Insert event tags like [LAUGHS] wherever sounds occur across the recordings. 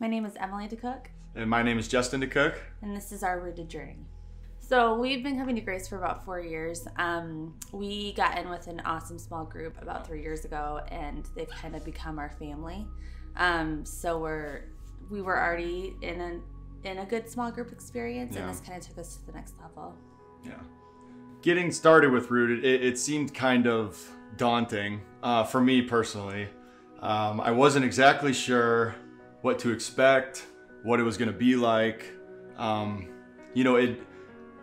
My name is Emily Dekock, And my name is Justin Dekock. and this is our rooted journey. So we've been coming to Grace for about four years. Um, we got in with an awesome small group about three years ago, and they've kind of become our family. Um, so we're we were already in a in a good small group experience, Yeah. and this kind of took us to the next level. Yeah. Getting started with Rooted, it, it seemed kind of daunting uh, for me personally. Um, I wasn't exactly sure what to expect, what it was going to be like. Um, you know, it.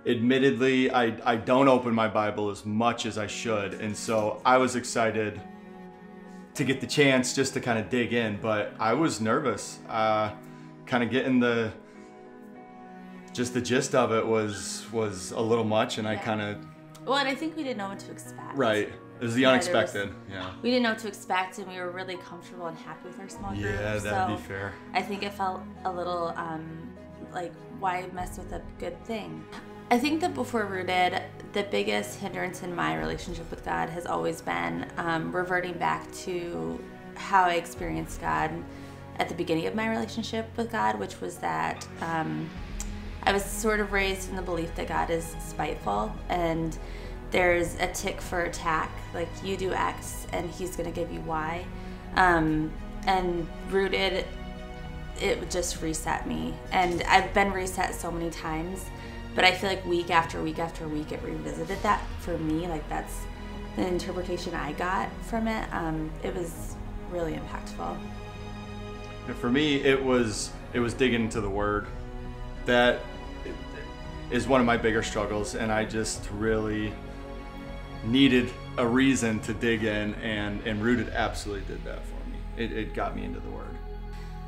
Admittedly, I, I don't open my Bible as much as I should, and so I was excited to get the chance just to kind of dig in, but I was nervous. Uh, kind of getting the just the gist of it was was a little much, and I kind of Well, and I think we didn't know what to expect. right. It was the Yeah, there was- unexpected. yeah. We didn't know what to expect, and we were really comfortable and happy with our small group. Yeah, that'd so be fair. I think it felt a little um, like why mess with a good thing. I think that before rooted, the biggest hindrance in my relationship with God has always been um, reverting back to how I experienced God at the beginning of my relationship with God, which was that um, I was sort of raised in the belief that God is spiteful and there's a tick for attack. Like you do X and he's going to give you Y. Um, and rooted, it just reset me. And I've been reset so many times, but I feel like week after week after week it revisited that for me. Like that's the interpretation I got from it. Um, it was really impactful. And for me, it was it was digging into the Word. That is one of my bigger struggles, and I just really needed a reason to dig in, and and Rooted absolutely did that for me. It, it got me into the Word.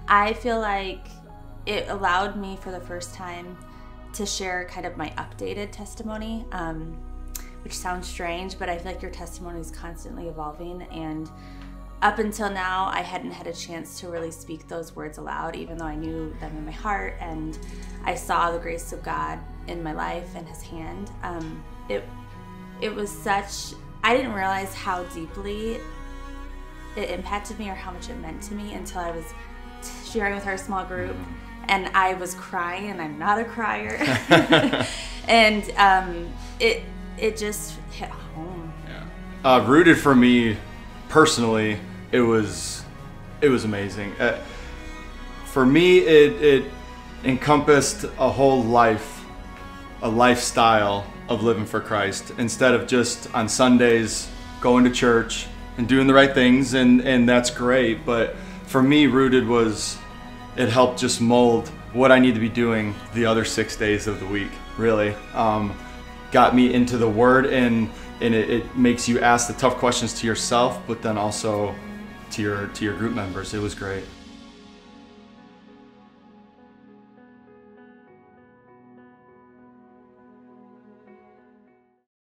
I feel like it allowed me for the first time to share kind of my updated testimony, um, which sounds strange, but I feel like your testimony is constantly evolving. And up until now, I hadn't had a chance to really speak those words aloud, even though I knew them in my heart and I saw the grace of God in my life and His hand. Um, it it was such I didn't realize how deeply it impacted me or how much it meant to me until I was sharing with our small group and I was crying and I'm not a crier [LAUGHS] [LAUGHS] and um, it it just hit home Yeah. Uh, rooted for me personally, it was it was amazing. Uh, for me, it it encompassed a whole life, a lifestyle of living for Christ instead of just on Sundays going to church and doing the right things, and and that's great. But for me, rooted was it helped just mold what I need to be doing the other six days of the week. Really, um, got me into the Word, and and it, it makes you ask the tough questions to yourself, but then also to your to your group members. It was great.